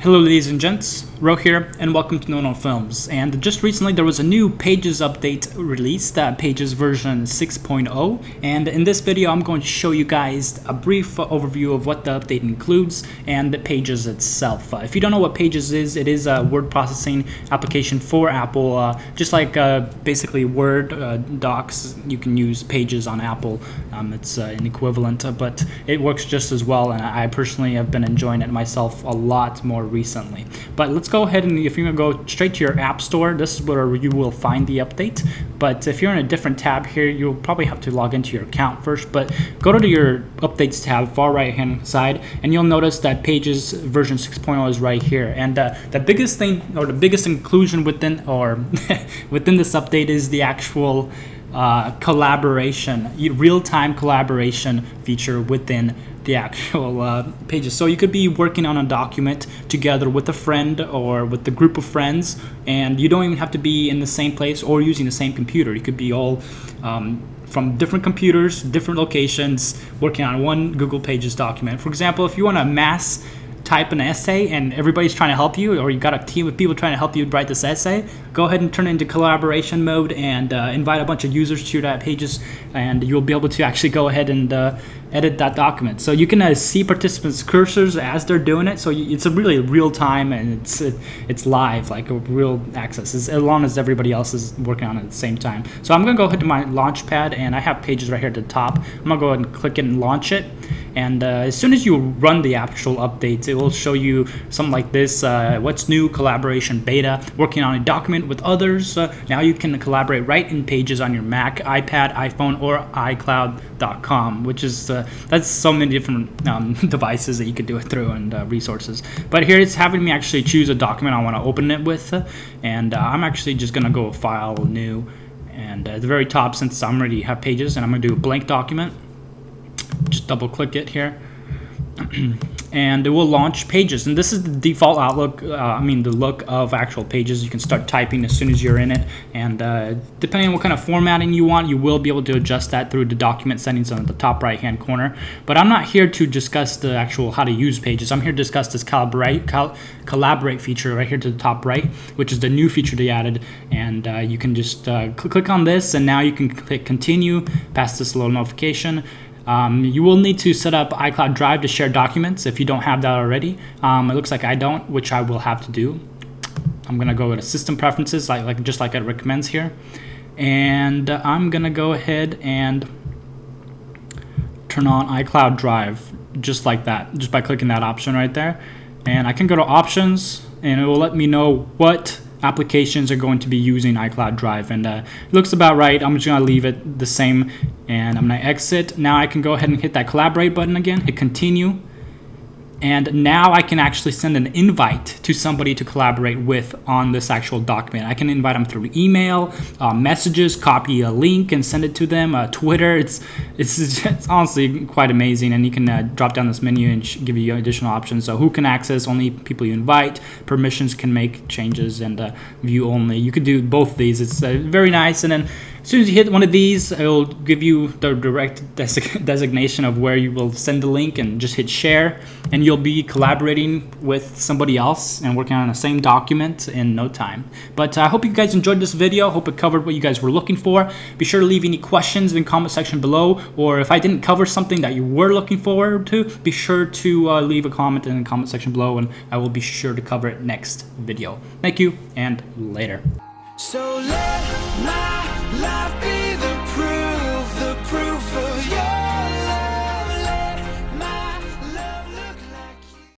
Hello ladies and gents, Ro here, and welcome to No No Films. And just recently there was a new Pages update released, uh, Pages version 6.0. And in this video I'm going to show you guys a brief overview of what the update includes and the Pages itself. Uh, if you don't know what Pages is, it is a word processing application for Apple. Uh, just like uh, basically Word uh, docs, you can use Pages on Apple. Um, it's uh, an equivalent, but it works just as well. And I personally have been enjoying it myself a lot more recently. But let's go ahead and if you're gonna go straight to your app store, this is where you will find the update. But if you're in a different tab here, you'll probably have to log into your account first. But go to your updates tab, far right hand side, and you'll notice that Pages version 6.0 is right here. And uh, the biggest thing or the biggest inclusion within or within this update is the actual uh, collaboration, real-time collaboration feature within the actual uh, pages. So you could be working on a document together with a friend or with a group of friends, and you don't even have to be in the same place or using the same computer. You could be all um, from different computers, different locations, working on one Google Pages document. For example, if you want to mass type an essay and everybody's trying to help you, or you've got a team of people trying to help you write this essay, go ahead and turn it into collaboration mode and uh, invite a bunch of users to your pages, and you'll be able to actually go ahead and uh, edit that document. So you can uh, see participants' cursors as they're doing it. So it's a really real time and it's it's live, like a real access, as long as everybody else is working on it at the same time. So I'm gonna go ahead to my launch pad and I have pages right here at the top. I'm gonna go ahead and click it and launch it. And uh, as soon as you run the actual updates, it will show you something like this, uh, what's new, collaboration beta, working on a document with others. Uh, now you can collaborate right in Pages on your Mac, iPad, iPhone, or iCloud.com, which is, that's so many different um, devices that you could do it through and resources. But here it's having me actually choose a document I want to open it with. and I'm actually just going to go File, New, and at the very top, since I'm already have Pages, and I'm going to do a blank document just double click it here. And it will launch pages. And this is the default outlook uh, I mean the look of actual pages. You can start typing as soon as you're in it. And uh, depending on what kind of formatting you want you will be able to adjust that through the document settings on the top right hand corner. But I'm not here to discuss the actual how to use pages. I'm here to discuss this collaborate collaborate feature right here to the top right which is the new feature they added. And uh, you can just uh, cl click on this and now you can click continue past this little notification um, you will need to set up iCloud Drive to share documents if you don't have that already. Um, it looks like I don't, which I will have to do. I'm gonna go to System Preferences, like, like just like it recommends here, and I'm gonna go ahead and turn on iCloud Drive just like that, just by clicking that option right there. And I can go to Options, and it will let me know what applications are going to be using iCloud Drive and uh, it looks about right. I'm just gonna leave it the same and I'm gonna exit. Now I can go ahead and hit that collaborate button again hit continue and now I can actually send an invite to somebody to collaborate with on this actual document. I can invite them through email, uh, messages, copy a link and send it to them. Uh, Twitter, it's, it's it's honestly quite amazing. And you can uh, drop down this menu and give you additional options. So who can access? Only people you invite. Permissions can make changes and uh, view only. You could do both these. It's uh, very nice. And then as soon as you hit one of these, it will give you the direct des designation of where you will send the link and just hit share. And you'll be collaborating with somebody else and working on the same document in no time. But uh, I hope you guys enjoyed this video. Hope it covered what you guys were looking for. Be sure to leave any questions in the comment section below. Or if I didn't cover something that you were looking forward to, be sure to uh, leave a comment in the comment section below and I will be sure to cover it next video. Thank you and later. So life